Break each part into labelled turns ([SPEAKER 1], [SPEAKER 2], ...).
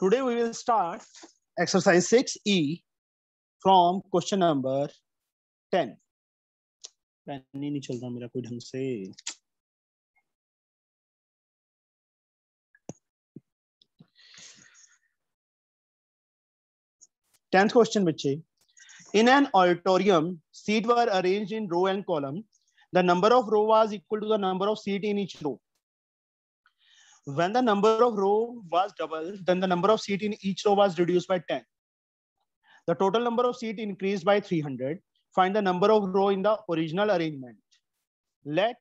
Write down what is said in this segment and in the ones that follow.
[SPEAKER 1] Today we will start exercise 6E from question number 10. Pen ही नहीं चल रहा मेरा कोई ढंग से Tenth question, बच्चे. In an auditorium, seats were arranged in row and column. The number of row was equal to the number of seat in each row. When the number of row was double, then the number of seat in each row was reduced by 10. The total number of seat increased by 300. Find the number of row in the original arrangement. Let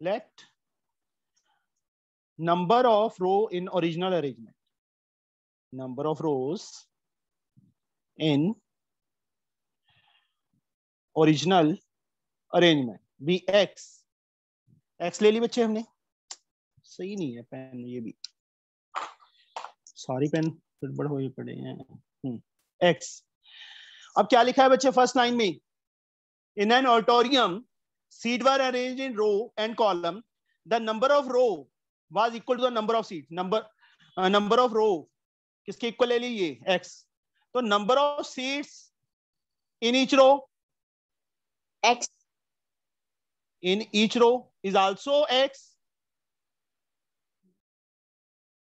[SPEAKER 1] let number of row in original arrangement. Number of rows in original arrangement be x x ले ली बच्चे हमने। सही नहीं है pen ये भी। सारी पेन गड़बड़ हो पड़े हैं। एक्स हम्म, अब क्या लिखा है बच्चे फ़र्स्ट लाइन में? In an auditorium seat were arrange in row and column the number of row was equal to the number of seat number number of row किसके इक्वल ले ली ये? एक्स तो number of seats in each row
[SPEAKER 2] x
[SPEAKER 1] in each row is also x.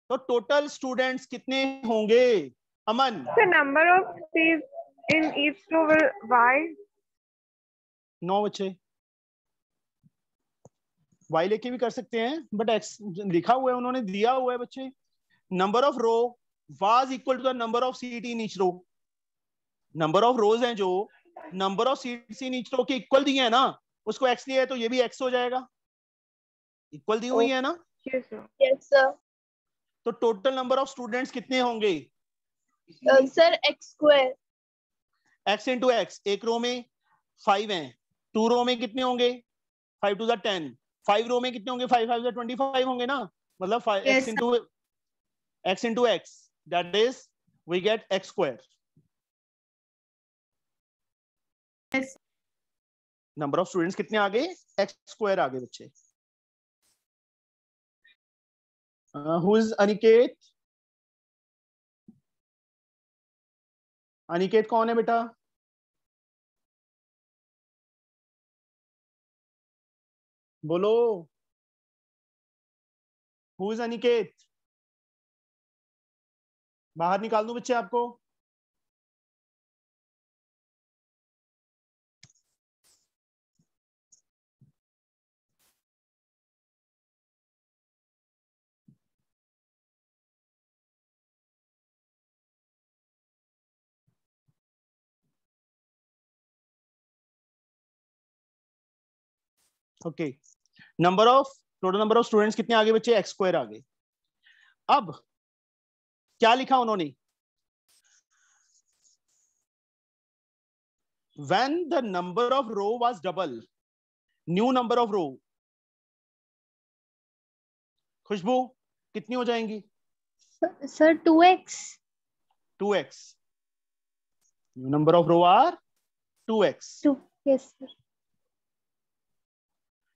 [SPEAKER 1] तो total students कितने होंगे? Aman.
[SPEAKER 2] The number of seats in each row will y?
[SPEAKER 1] नौ बच्चे। Y लेके भी कर सकते हैं बट x लिखा हुआ है उन्होंने दिया हुआ है बच्चे। Number of row was equal to the number of seat in each row number of rows हैं जो number of seats in each row के इक्वल दिए हैं ना। उसको एक्स लिया है तो ये भी एक्स हो जाएगा। इक्वल दी हुई है ना?
[SPEAKER 2] यस सर
[SPEAKER 1] तो टोटल नंबर ऑफ़ स्टूडेंट्स कितने होंगे?
[SPEAKER 2] Sir x square
[SPEAKER 1] x into x एक रो में फाइव है। टू रो में कितने होंगे? Five two ten five row में कितने होंगे? फाइव फाइव ट्वेंटी फाइव होंगे ना? मतलब x into x into x that is we get x square number of students कितने आ गए? एक्स स्क्वायर आ गए बच्चे। हु इज़ अनिकेत अनिकेत कौन है बेटा? बोलो। हु इज़ अनिकेत बाहर निकाल दू बच्चे आपको। Okay number of total number of students कितने आगे बच्चे एक्स स्क्वायर आगे. अब क्या लिखा उन्होंने? When the number of row was double new number of row. Khushboo कितनी हो जाएँगी?
[SPEAKER 2] Sir two x
[SPEAKER 1] two x new number of row are two x
[SPEAKER 2] two yes sir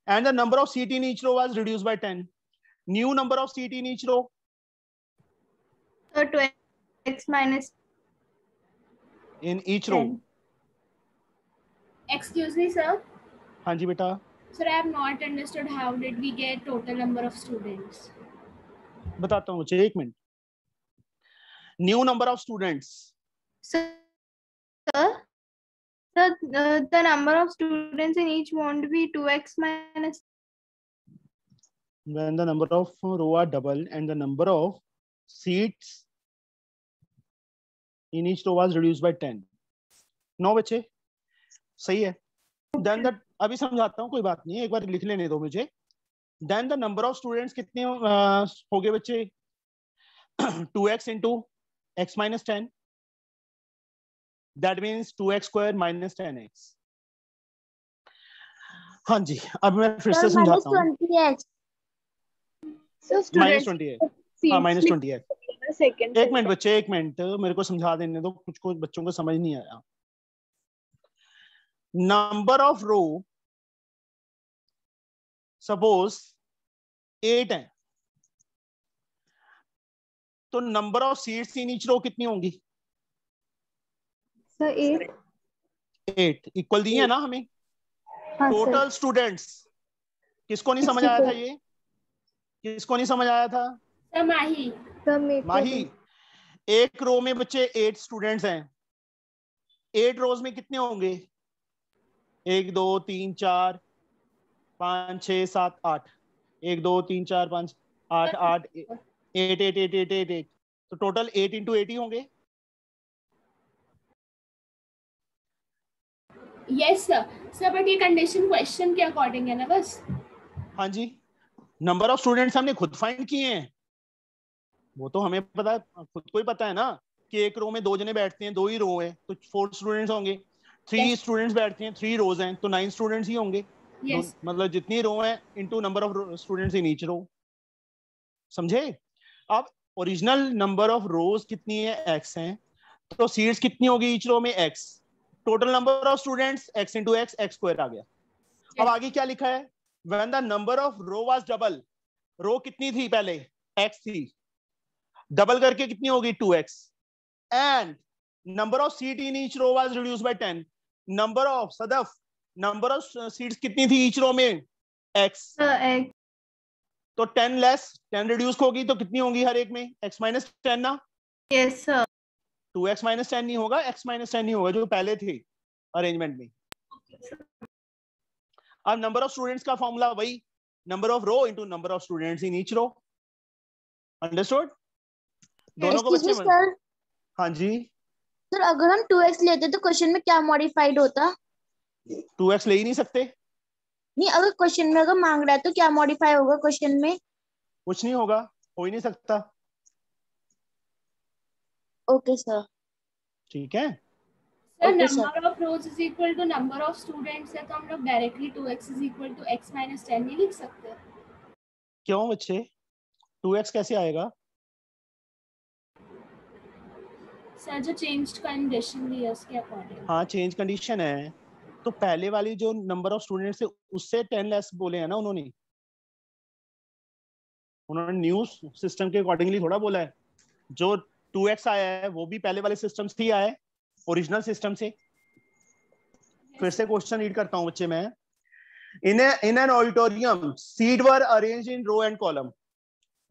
[SPEAKER 1] and the number of seat in each row was reduced by 10. New number of seat in each row?
[SPEAKER 2] So 2x minus
[SPEAKER 1] in each 10. row.
[SPEAKER 3] Excuse me, sir.
[SPEAKER 1] Hanji beta.
[SPEAKER 3] Sir, I have not understood how did we get total number of students.
[SPEAKER 1] बताता हूँ एक minute new number of students
[SPEAKER 2] sir the, uh, the number of students in each won't be 2x minus.
[SPEAKER 1] When the number of row are double and the number of seats in each row was reduced by 10. नौ बच्चे सही है then the अभी समझाता हूँ कोई बात नहीं एक बार लिख लेने दो मुझे then the number of students कितने हो गए बच्चे two x into x minus ten that means 2x square minus 10x हाँ जी अब मैं फिर से समझाता हूँ। माइनस ट्वेंटी है हाँ माइनस ट्वेंटी है एक मिनट बच्चे एक मिनट। मेरे को समझा देने दो कुछ को बच्चों को समझ नहीं आया। Number of row suppose eight है। तो number of seats in each row कितनी होंगी?
[SPEAKER 2] सर एट
[SPEAKER 1] एट इक्वल दी है ना हमें?
[SPEAKER 2] हाँ
[SPEAKER 1] टोटल स्टूडेंट्स किसको नहीं समझ आया था ये? किसको नहीं समझ आया था?
[SPEAKER 3] सर माही।
[SPEAKER 2] सर
[SPEAKER 1] माही। एक रो में बच्चे एट स्टूडेंट्स हैं। एट रोज में कितने होंगे? एक दो तीन चार पाँच छ सात आठ। एक दो तीन चार पाँच आठ आठ eight eight eight eight eight eight तो टोटल एट इंटू एट ही होंगे?
[SPEAKER 3] यस सर सर बट ये कंडीशन क्वेश्चन के अकॉर्डिंग है ना बस।
[SPEAKER 1] हाँ जी। नंबर ऑफ़ स्टूडेंट्स हमने खुद फाइंड किए हैं। वो तो हमें पता खुद को ही पता है ना कि एक रो में दो जने बैठते हैं दो ही रो है तो फोर स्टूडेंट्स होंगे। Three
[SPEAKER 3] Yes.
[SPEAKER 1] स्टूडेंट्स बैठते हैं थ्री रोज हैं तो नाइन स्टूडेंट्स ही होंगे।
[SPEAKER 3] यस
[SPEAKER 1] दो- मतलब जितनी रो है into number of students in each row समझे? अब ओरिजिनल नंबर ऑफ़ रोज कितनी है? एक्स है। तो सीट्स कितनी होगी ईच रो में? X total number of students x into x x square आ गया। अब आगे क्या लिखा है? When the number of row was double row कितनी थी पहले? एक्स थी। डबल करके कितनी होगी? Two x and number of seat in each row was reduce by ten number of Sadaf number of seats कितनी थी ईच रो में? एक्स
[SPEAKER 2] सर
[SPEAKER 1] तो टेन लेस टेन रिड्यूस होगी तो कितनी होगी हर एक में? एक्स माइनस टेन ना?
[SPEAKER 2] Yes sir
[SPEAKER 1] two x minus ten नहीं होगा एक्स माइनस टेन नहीं होगा जो पहले थे अरेंजमेंट में। अब नंबर ऑफ़ स्टूडेंट्स का फॉर्मूला वही number of row into number of students in each row understood दोनों को बच्चे
[SPEAKER 4] सर
[SPEAKER 1] हाँ जी।
[SPEAKER 4] सर अगर हम 2x लेते तो क्वेश्चन में क्या मॉडिफाइड होता?
[SPEAKER 1] टू एक्स ले ही नहीं सकते।
[SPEAKER 4] नहीं अगर क्वेश्चन में अगर मांग रहा है तो क्या मॉडिफाई होगा क्वेश्चन में?
[SPEAKER 1] कुछ नहीं होगा हो ही नहीं सकता।
[SPEAKER 4] ओके सर
[SPEAKER 3] सर
[SPEAKER 1] ठीक है?
[SPEAKER 4] Sir.
[SPEAKER 3] Number of rows is equal to number of students है तो हम लोग directly 2x is equal to x minus 10 नहीं लिख सकते।
[SPEAKER 1] क्यों बच्चे? टू एक्स कैसे आएगा?
[SPEAKER 3] सर जो चेंज्ड कंडीशन दी है उसके अकॉर्डिंग
[SPEAKER 1] हाँ चेंज कंडीशन है। तो पहले वाली जो नंबर ऑफ़ स्टूडेंट्स है उससे टेन लेस बोले हैं ना उन्होंने? उन्होंने न्यू सिस्टम के अकॉर्डिंगली थोड़ा बोला है। जो टू एक्स आया है, वो भी पहले वाले सिस्टम से ही आया है ओरिजिनल सिस्टम से। फिर से क्वेश्चन रीड करता हूँ बच्चे मैं। In in an auditorium seat were arrange in row and column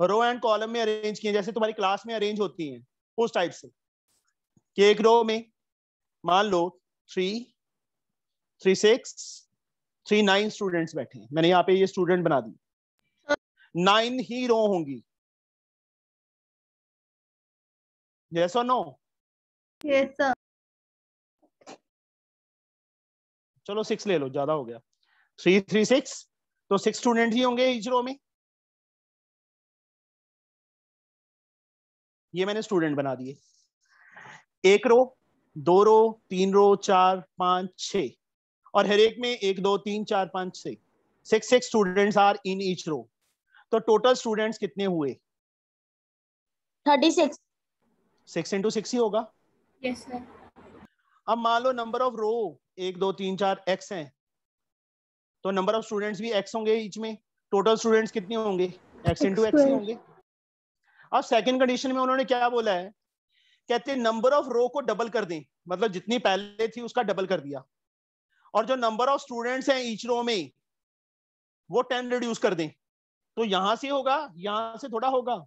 [SPEAKER 1] row and column में अरेंज किए, जैसे तुम्हारी क्लास में अरेंज होती है, उस टाइप से। कि एक रो में, मान लो three three six three nine students बैठे हैं। मैंने यहाँ पे ये स्टूडेंट बना दी। नाइन ही रो होंगी। यस और नो
[SPEAKER 2] यस सर
[SPEAKER 1] चलो सिक्स ले लो ज़्यादा हो गया थ्री थ्री सिक्स तो सिक्स स्टूडेंट ही होंगे इच रो में ये मैंने स्टूडेंट बना दिए एक रो दो रो तीन रो चार पाँच छ और हर एक में एक दो तीन चार पाँच छह six six students are in each row तो टोटल स्टूडेंट्स कितने हुए
[SPEAKER 4] 36
[SPEAKER 1] सिक्स इंटू सिक्स ही होगा?
[SPEAKER 3] सर
[SPEAKER 1] अब मान लो नंबर ऑफ़ रो एक दो तीन चार एक्स हैं। तो नंबर ऑफ़ स्टूडेंट्स भी एक्स होंगे ईच में। टोटल स्टूडेंट्स कितने होंगे? एक्स इंटू एक्स ही होंगे। अब सेकंड कंडीशन में उन्होंने क्या बोला है? कहते हैं नंबर ऑफ़ रो को डबल कर दें। मतलब जितनी पहले थी उसका डबल कर दिया। और जो नंबर ऑफ़ स्टूडेंट्स हैं ईच रो में वो टेन रिड्यूस कर दें। तो यहाँ से होगा यहाँ से थोड़ा होगा।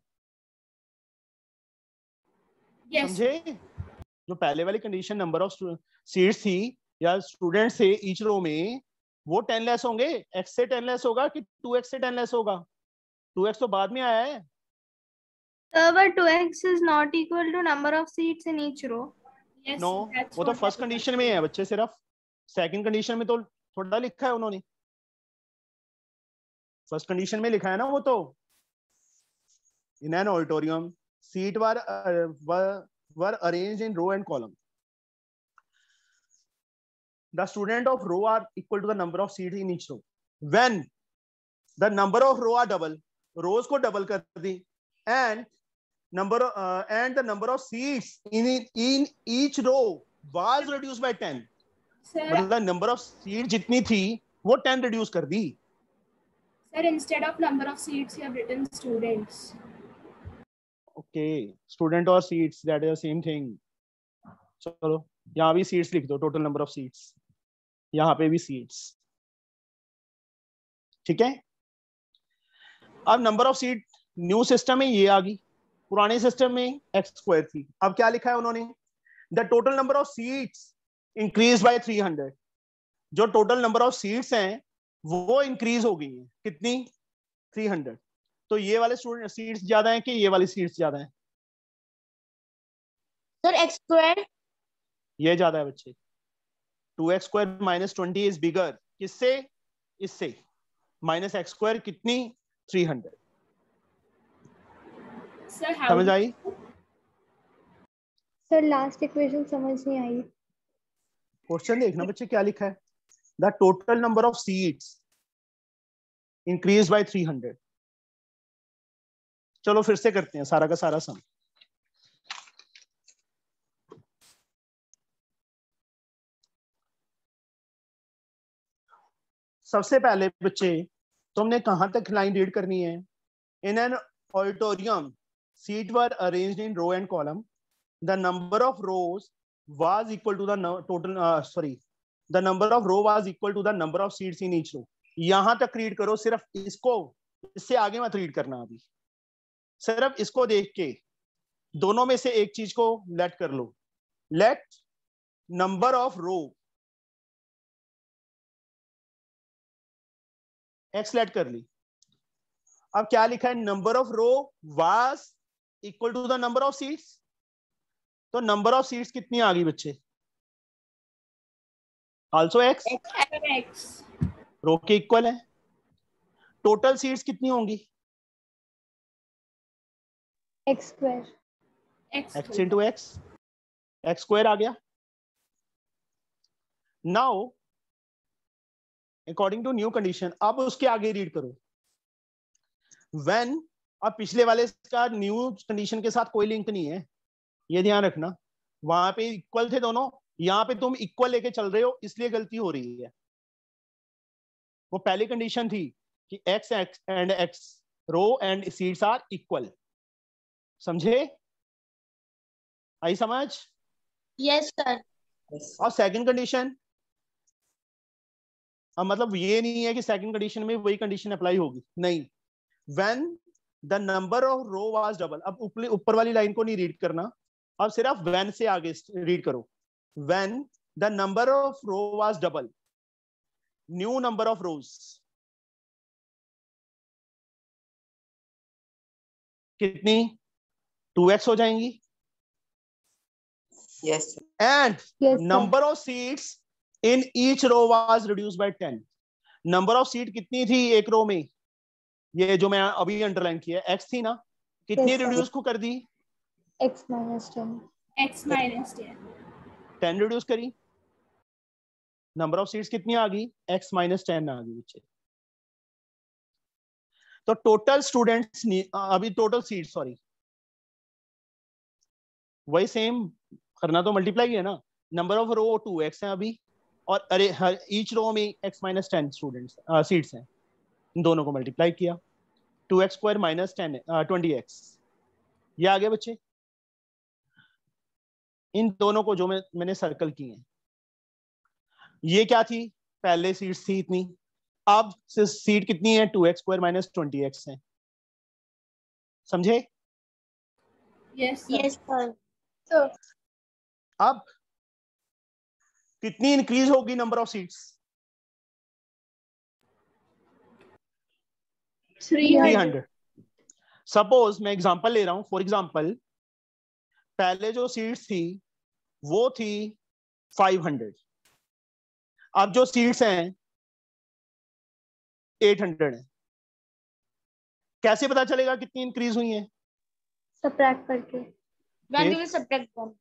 [SPEAKER 1] समझे? जो पहले वाली कंडीशन नंबर ऑफ़ सीट्स थी या स्टूडेंट्स थे ईच रो में वो टेन लेस होंगे। एक्स से टेन लेस होगा कि टू एक्स से टेन लेस होगा? टू एक्स तो बाद में आया है।
[SPEAKER 2] Sir, but 2x is not equal to number of seats in each row.
[SPEAKER 3] Yes
[SPEAKER 1] no वो तो फ़र्स्ट कंडीशन में है बच्चे सिर्फ़। सेकंड कंडीशन में तो थोड़ा लिखा है उन्होंने। फ़र्स्ट कंडीशन में लिखा है ना वो तो। In an auditorium seat were were arrange in row and column the student of row are equal to the number of seats in each row when the number of row are double rows को double कर दी and number uh, and the number of seats in in each row was reduced by 10
[SPEAKER 3] sir
[SPEAKER 1] मतलब number of seats जितनी थी वो 10 reduce कर दी
[SPEAKER 3] sir instead of number of seats you have written students
[SPEAKER 1] okay student और seats that is same thing चलो, यहाँ भी seats लिख दो टोटल नंबर ऑफ़ सीट्स यहाँ पे भी सीट्स ठीक है? अब number of seat new system में ये आ गई. पुराने सिस्टम में एक्स स्क्वायर थी. अब क्या लिखा है उन्होंने? The total number of seats increase by 300 जो टोटल नंबर ऑफ़ सीट्स हैं, वो इंक्रीज हो गई है. कितनी? 300 तो ये वाले स्टूडेंट सीट्स ज़्यादा हैं कि ये वाली सीट्स ज़्यादा हैं?
[SPEAKER 4] सर एक्स स्क्वायर
[SPEAKER 1] ये ज़्यादा है बच्चे। Two x square minus twenty is bigger किससे? इससे। माइनस एक्स स्क्वायर कितनी? थ्री हंड्रेड
[SPEAKER 3] सर
[SPEAKER 1] समझ आई?
[SPEAKER 2] सर लास्ट इक्वेशन समझ नहीं आई।
[SPEAKER 1] क्वेश्चन देखना बच्चे क्या लिखा है? The total number of seats increase by 300 चलो फिर से करते हैं सारा का सारा सम सबसे पहले बच्चे तुमने कहाँ तक लाइन रीड करनी है? In an auditorium seat were arranged in row and column the number of rows was equal to the total uh, sorry. The number of row was equal to the number of seats in यहाँ तक read करो सिर्फ़ इसको इससे आगे मत read करना अभी। सिर्फ़ इसको देख के दोनों में से एक चीज़ को लेट कर लो। Let number of row x let कर ली। अब क्या लिखा है? Number of row was equal to the number of seats तो नंबर ऑफ़ सीट्स कितनी आ गई बच्चे? आल्सो एक्स
[SPEAKER 3] एक्स
[SPEAKER 1] रो के इक्वल है। टोटल सीट्स कितनी होंगी?
[SPEAKER 2] X square
[SPEAKER 3] x
[SPEAKER 1] x into x x square आ गया. Now according to new condition अब उसके आगे रीड करो. व्हेन अब पिछले वाले का न्यू कंडीशन के साथ कोई लिंक नहीं है. ये ध्यान रखना. वहाँ पे इक्वल थे दोनों. यहाँ पे तुम इक्वल लेके चल रहे हो इसलिए गलती हो रही है. वो पहली कंडीशन थी कि x x and x row and seats are equal समझे? आई समझ?
[SPEAKER 4] यस सर
[SPEAKER 1] और सेकंड कंडीशन अब मतलब ये नहीं है कि सेकंड कंडीशन में वही कंडीशन अप्लाई होगी। नहीं। When the number of row was double अब ऊपर ऊपर वाली लाइन को नहीं रीड करना। अब सिर्फ़ व्हेन से आगे रीड करो। When the number of row was double new number of rows कितनी? टू एक्स हो जाएँगी।
[SPEAKER 5] Yes
[SPEAKER 1] and
[SPEAKER 2] yes
[SPEAKER 1] number of seats in each row was reduced by 10 number of seat कितनी थी एक रो में? ये जो मैं अभी अंडरलाइन किया एक्स थी ना? कितनी
[SPEAKER 2] Yes,
[SPEAKER 1] रिड्यूस को कर दी?
[SPEAKER 2] X minus ten
[SPEAKER 3] x minus ten
[SPEAKER 1] ten reduce करी। नंबर ऑफ़ सीट्स कितनी आ गई? एक्स माइनस टेन आ गई बच्चे तो टोटल स्टूडेंट्स अभी टोटल सीट सॉरी वही सेम करना तो मल्टीप्लाई है ना। Number of row two x है अभी और अरे हर ईच रो में x minus ten students seats हैं। इन दोनों को मल्टीप्लाई किया। Two x square minus ten twenty x ये आ गया बच्चे। इन दोनों को जो मैं मैंने सर्कल किए हैं। ये क्या थी? पहले सीट्स थी इतनी। अब सीट कितनी है? Two x square minus twenty x है। समझे?
[SPEAKER 3] यस
[SPEAKER 4] यस सर
[SPEAKER 2] तो
[SPEAKER 1] अब कितनी इंक्रीज होगी number of seats
[SPEAKER 3] three
[SPEAKER 1] three hundred suppose मैं एग्जांपल ले रहा हूँ फॉर एग्जांपल पहले जो सीट्स थी वो थी 500 अब जो सीट्स हैं 800 है. कैसे पता चलेगा कितनी इंक्रीज हुई है?
[SPEAKER 2] सब्ट्रैक्ट करके।
[SPEAKER 1] Yes.
[SPEAKER 4] We will subtract them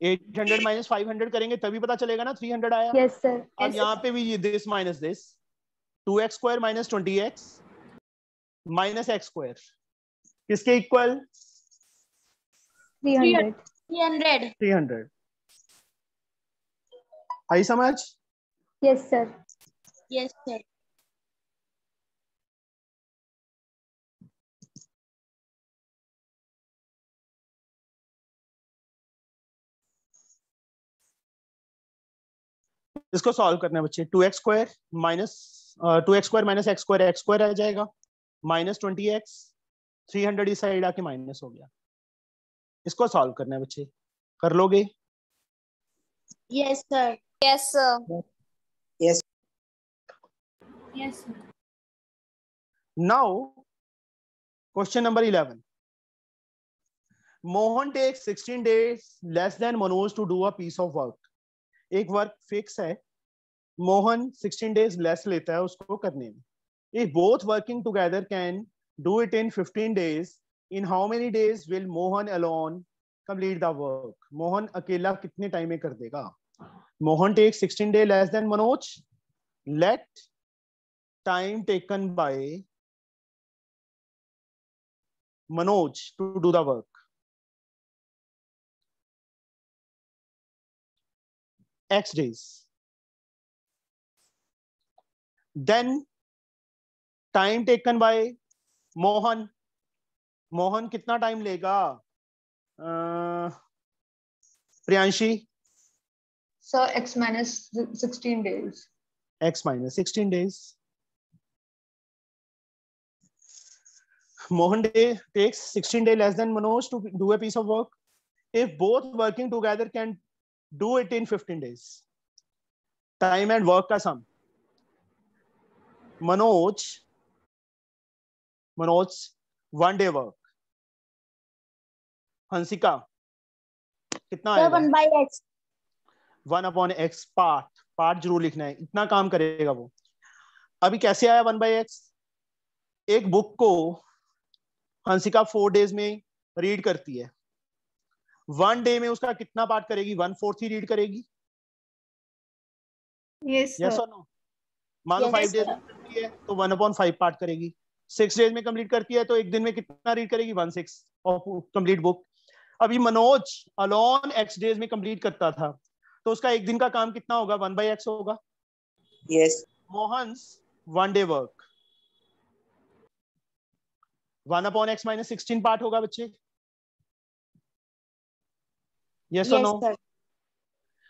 [SPEAKER 1] 800 minus 500 करेंगे तभी पता चलेगा ना 300 आया?
[SPEAKER 2] यस सर
[SPEAKER 1] अब
[SPEAKER 3] Yes,
[SPEAKER 1] यहाँ पे भी ये this minus this two x square minus twenty x minus x square किसके equal
[SPEAKER 2] three hundred
[SPEAKER 4] 300
[SPEAKER 1] three hundred आई समझ?
[SPEAKER 2] यस सर
[SPEAKER 4] यस सर
[SPEAKER 1] इसको सॉल्व करना है बच्चे। Two x square minus two x square minus x square x square आ जाएगा। Minus twenty x three hundred इस side आके minus हो गया। इसको सॉल्व करना है बच्चे। कर लोगे?
[SPEAKER 4] Yes sir
[SPEAKER 5] yes sir
[SPEAKER 3] yes. Sir.
[SPEAKER 1] Now question number 11 mohan takes 16 days less than manoj to do a piece of work एक वर्क फिक्स है मोहन 16 डेज़ लेस लेता है उसको करने में। If both working together can do it in 15 days in how many days will Mohan alone complete the work Mohan अकेला कितने time में कर देगा? Mohan take 16 day less than Manoj? Let time taken by Manoj to do the work x days. Then time taken by Mohan. Mohan कितना time लेगा Priyanshi
[SPEAKER 6] Sir, x minus 16 days.
[SPEAKER 1] x minus 16 days. Mohan day takes 16 days less than Manoj to do a piece of work. If both working together can do it in 15 days. Time and work का sum. Manoj, Manoj one day work. Hansika कितना आएगा?
[SPEAKER 4] One x
[SPEAKER 1] one upon x part part ज़रूर लिखना है। इतना काम करेगा वो। अभी कैसे आया वन बाई एक्स एक बुक को हंसिका फोर डेज़ में रीड करती है। वन डे में उसका कितना पार्ट करेगी? वन फोर्थ ही रीड करेगी? यस और नो मान लो फाइव डेज़ करती है तो वन अपॉन फाइव पार्ट करेगी। सिक्स डेज़ में कंप्लीट करती है तो एक दिन में कितना रीड करेगी? वन सिक्स कंप्लीट बुक अभी मनोज अलोन एक्स डेज़ में कंप्लीट करता था तो उसका एक दिन का काम कितना होगा? वन बाई एक्स होगा?
[SPEAKER 7] Yes.
[SPEAKER 1] Mohan's one day work one upon x minus sixteen part होगा बच्चे। यस और नो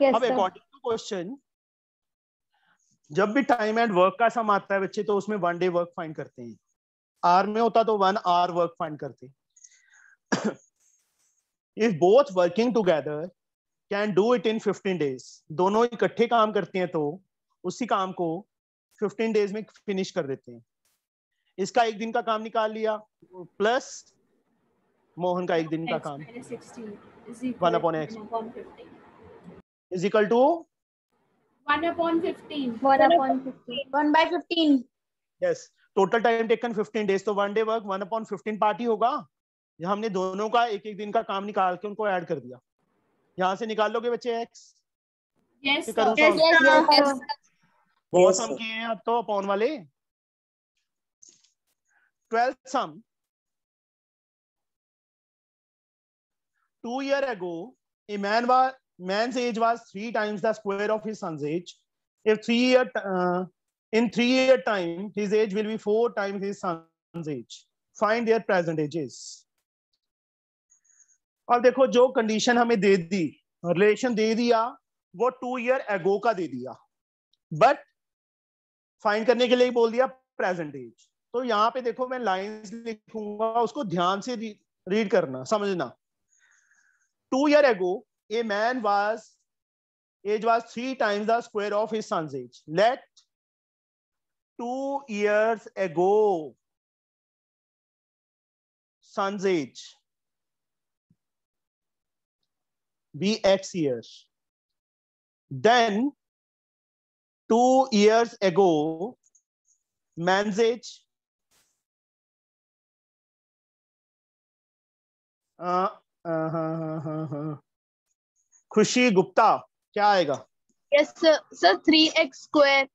[SPEAKER 1] अब अकॉर्डिंग टू क्वेश्चन जब भी टाइम एंड वर्क का सम आता है बच्चे तो उसमें वन डे वर्क फाइंड करते हैं। आर में होता तो वन आर वर्क फाइंड करते। If both working together can do it in 15 days दोनों इकट्ठे काम करते हैं तो उसी काम को 15 डेज़ में फिनिश कर देते हैं। इसका एक दिन का काम निकाल लिया प्लस मोहन का एक दिन का काम।
[SPEAKER 3] minus 16 is
[SPEAKER 1] One
[SPEAKER 3] equal
[SPEAKER 1] upon
[SPEAKER 3] to
[SPEAKER 1] x.
[SPEAKER 3] 1 upon 15.
[SPEAKER 1] Is equal to
[SPEAKER 3] 1 upon 15.
[SPEAKER 2] one upon fifteen.
[SPEAKER 4] One by fifteen
[SPEAKER 1] yes total time taken 15 days तो one day work one upon 15 part ही होगा। यहाँ हमने दोनों का एक एक दिन का काम निकाल के उनको ऐड कर दिया। यहाँ से निकाल लोगे बच्चे एक्स
[SPEAKER 3] Yes.
[SPEAKER 1] करूँ
[SPEAKER 2] yes sir.
[SPEAKER 5] Yes
[SPEAKER 1] बहुत
[SPEAKER 7] Yes,
[SPEAKER 1] सम. किए हैं अब तो अपॉन वाले। Twelfth sum two year ago a man was man's age was three times the square of his son's age if three year uh, in three year time his age will be four times his son's age find their present ages अब देखो जो condition हमें दे दी relation दे दिया वो two year ago का दे दिया बट फाइंड करने के लिए बोल दिया प्रेजेंट एज तो यहाँ पे देखो मैं लाइंस लिखूँगा उसको ध्यान से रीड करना समझना two year ago a man was age was three times the square of his son's age. Let two years ago son's age be X years. Then two years ago man's age uh, uh, uh, uh, uh. Khushi Gupta क्या आएगा?
[SPEAKER 2] Yes sir. Sir 3x square.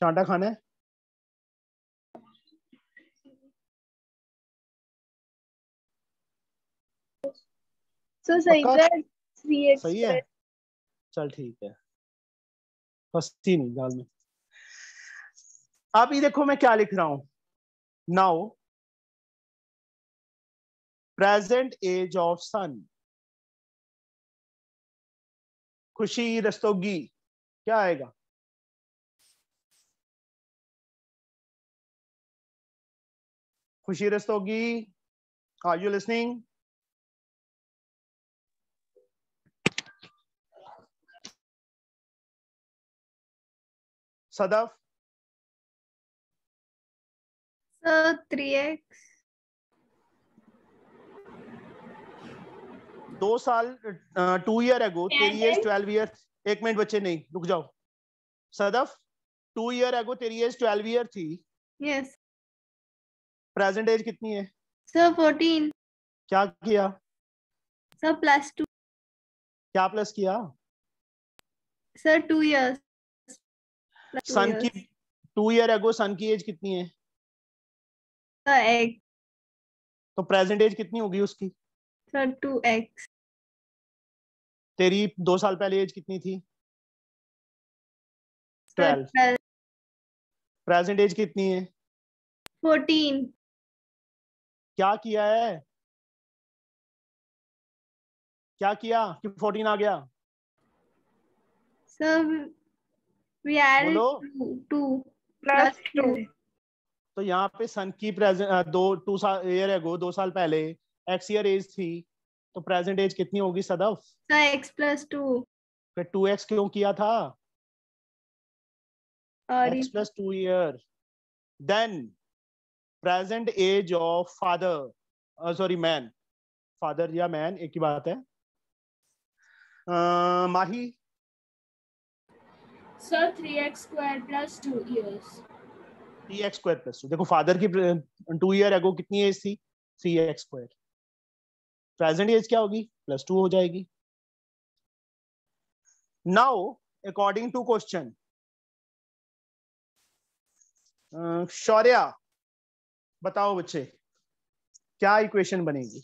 [SPEAKER 1] चांटा खाना? है
[SPEAKER 2] सही 3x
[SPEAKER 1] सही है? चल ठीक है। फंसती नहीं दाल में। अब ये देखो मैं क्या लिख रहा हूँ। Now present age of son Khushi Rastogi क्या आएगा? Khushi Rastogi are you listening Sadaf?
[SPEAKER 2] Sir, 3x.
[SPEAKER 1] दो साल टू ईयर एगो तेरी एज ट्वेल्व ईयर एक मिनट बच्चे नहीं रुक जाओ सदफ टू ईयर एगो तेरी एज ट्वेल्व ईयर थी
[SPEAKER 2] Yes.
[SPEAKER 1] प्रेजेंट एज कितनी है
[SPEAKER 2] Sir, 14.
[SPEAKER 1] क्या किया
[SPEAKER 2] Sir, plus 2.
[SPEAKER 1] क्या प्लस किया
[SPEAKER 2] Sir, 2 years. Plus two
[SPEAKER 1] सन की टू ईयर एगो सन की एज कितनी है
[SPEAKER 2] Sir, x.
[SPEAKER 1] तो प्रेजेंट एज कितनी होगी उसकी
[SPEAKER 2] Sir, 2x.
[SPEAKER 1] तेरी दो साल पहले एज कितनी थी
[SPEAKER 2] Sir,
[SPEAKER 1] 12
[SPEAKER 2] 12.
[SPEAKER 1] प्रेजेंट एज कितनी है
[SPEAKER 2] 14.
[SPEAKER 1] क्या किया है क्या किया कि 14 आ गया
[SPEAKER 2] Sir, we added
[SPEAKER 1] बोलो।
[SPEAKER 2] 2. 2. Plus 2.
[SPEAKER 1] तो यहाँ पे सन की प्रेजेंट दो टू साल ईयर एगो दो साल पहले एक्स ईयर एज थी तो प्रेजेंट एज कितनी होगी
[SPEAKER 2] सदव? एक्स प्लस टू
[SPEAKER 1] फिर टू एक्स क्यों किया था? X plus two year then present age of father sorry man father या मैन एक ही बात है। uh, Mahi?
[SPEAKER 3] Sir three x square two years
[SPEAKER 1] three x square two देखो फादर की टू ईयर एगो कितनी एज थी? Three x square present age क्या होगी? प्लस टू हो जाएगी। Now according to question Shaurya बताओ बच्चे क्या इक्वेशन बनेगी?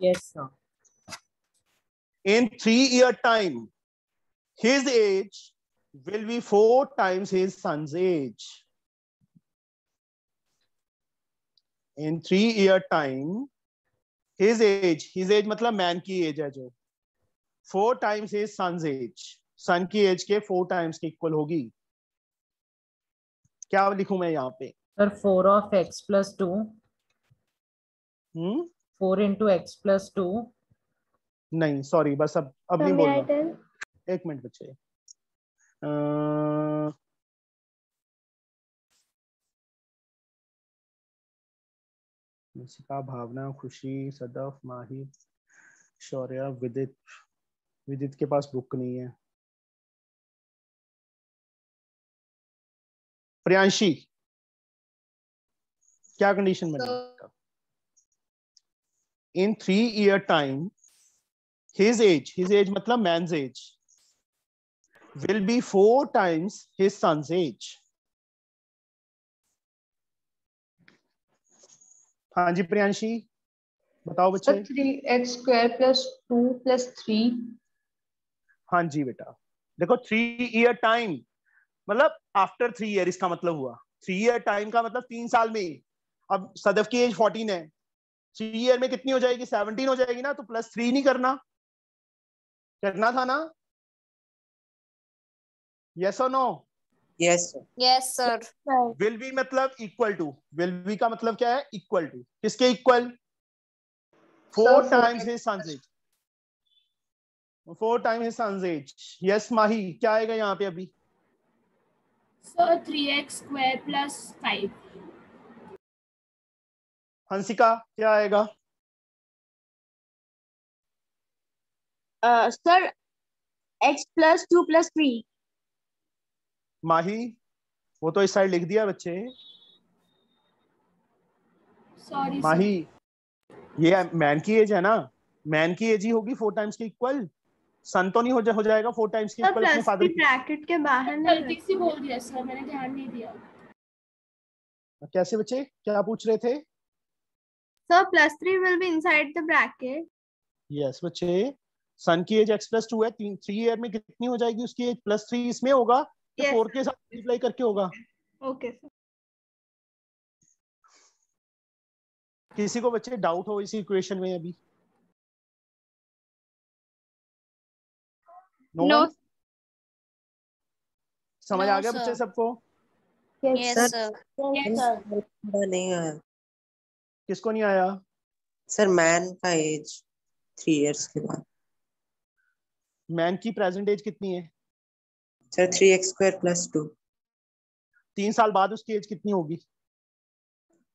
[SPEAKER 5] Yes
[SPEAKER 1] in three year time his age will be four times his son age in three year time his age his age मतलब man की age है जो। Four times his son's age. Son की age के four times के equal होगी। क्या लिखूं मैं यहाँ पे?
[SPEAKER 5] Sir, 4 of x plus 2.
[SPEAKER 1] Hmm
[SPEAKER 5] 4 into x plus 2.
[SPEAKER 1] नहीं सॉरी बस अब अब नहीं बोलना।
[SPEAKER 2] tell?
[SPEAKER 1] एक मिनट बच्चे। निशिका भावना खुशी सदफ माही। शौर्य विदित विदित के पास बुक नहीं है। प्रियांशी, क्या कंडीशन बनेगी in three year time his age his age मतलब man's age, will be four times his son's age हाँ जी प्रियांशी बताओ बच्चे।
[SPEAKER 6] x square plus two plus three.
[SPEAKER 1] हाँ जी बेटा। देखो थ्री ईयर टाइम मतलब आफ्टर थ्री ईयर इसका मतलब हुआ। थ्री ईयर टाइम का मतलब तीन साल में। अब सदफ की एज फोर्टीन है। थ्री ईयर में कितनी हो जाएगी? सेवनटीन हो जाएगी ना तो प्लस थ्री नहीं करना। करना था ना? यस और no
[SPEAKER 5] Yes, sir.
[SPEAKER 7] Yes, sir.
[SPEAKER 1] Will be मतलब इक्वल टू विल बी का मतलब क्या है? इक्वल टू किसके equal four times his son's age four time his son's age yes Mahi क्या आएगा यहाँ पे अभी?
[SPEAKER 3] Sir, 3x square plus 5.
[SPEAKER 1] Hansika क्या आएगा?
[SPEAKER 4] Sir, x plus 2 plus 3.
[SPEAKER 1] माही वो तो इस साइड लिख दिया बच्चे।
[SPEAKER 3] Sorry, sir.
[SPEAKER 1] माही ये मैन की एज है ना? मैन की एज ही होगी फोर टाइम्स के इक्वल सन तो नहीं हो, जा, हो जाएगा फोर टाइम्स के इक्वल अपने फादर
[SPEAKER 2] ब्रैकेट के बाहर नहीं
[SPEAKER 3] गलती से बोल दिया सर मैंने ध्यान नहीं दिया।
[SPEAKER 1] कैसे बच्चे? क्या पूछ रहे थे?
[SPEAKER 2] Sir, plus 3 will be inside the bracket.
[SPEAKER 1] Yes बच्चे। सन की एज एक्स प्लस टू है तीन थ्री ईयर में कितनी हो जाएगी उसकी एज प्लस थ्री इसमें होगा। फोर के साथ मल्टीप्लाई करके होगा।
[SPEAKER 2] Okay,
[SPEAKER 1] किसी को बच्चे डाउट हो इसी इक्वेशन में अभी। No
[SPEAKER 2] No.
[SPEAKER 1] वन समझ
[SPEAKER 7] No,
[SPEAKER 1] आ गया बच्चे सबको?
[SPEAKER 2] Yes.
[SPEAKER 8] नहीं आया
[SPEAKER 1] किसको नहीं आया?
[SPEAKER 8] सर मैन का एज थ्री इयर्स के बाद।
[SPEAKER 1] मैन की प्रेजेंट एज कितनी है?
[SPEAKER 8] Sir three x square plus two
[SPEAKER 1] तीन साल बाद उसकी एज कितनी होगी?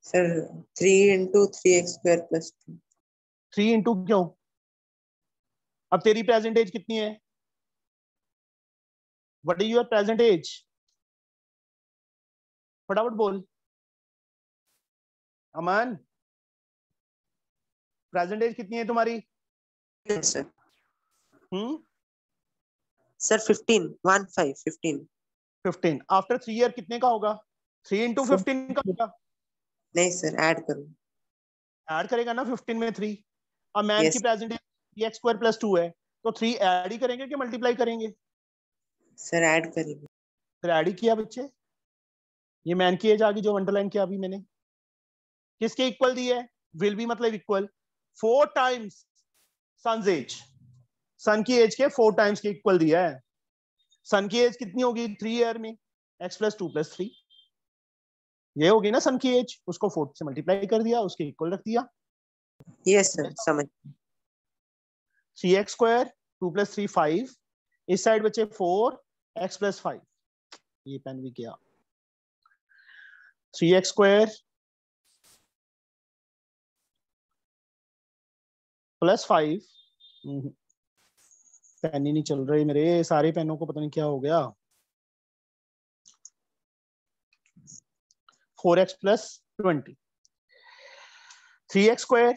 [SPEAKER 8] Sir three into three x square plus two
[SPEAKER 1] three into क्यों? अब तेरी प्रेजेंट एज कितनी है? What is your present age फटाफट बोल। अमन प्रेजेंट एज कितनी है तुम्हारी? हम्म?
[SPEAKER 8] Sir fifteen one five fifteen
[SPEAKER 1] fifteen after three year कितने का होगा? थ्री इंटू फिफ्टीन का होगा?
[SPEAKER 8] नहीं सर ऐड करो।
[SPEAKER 1] ऐड करेगा ना फिफ्टीन में थ्री अब मैन
[SPEAKER 8] Yes.
[SPEAKER 1] की present age x square plus two है। तो थ्री ऐड ही करेंगे कि मल्टीप्लाई करेंगे?
[SPEAKER 8] सर ऐड करेंगे।
[SPEAKER 1] फिर ऐड ही किया बच्चे? ये मैन की एज आ गई जो अंडरलाइन किया अभी मैंने। किसके इक्वल दी है? विल बी मतलब equal four times son's age son की एज के फोर टाइम्स के इक्वल दिया है। सन की एज कितनी होगी? थ्री ईयर में। X plus two plus three ये होगी ना सन की एज उसको फोर से मल्टीप्लाई कर दिया उसके इक्वल रख दिया।
[SPEAKER 8] यस सर समझ
[SPEAKER 1] three x square two plus three five इस साइड बचे फोर एक्स प्लस फाइव ये पेन भी किया। Three x square plus five pen ही नहीं चल रही मेरे सारे पेनों को पता नहीं क्या हो गया। Four x plus twenty. Three x square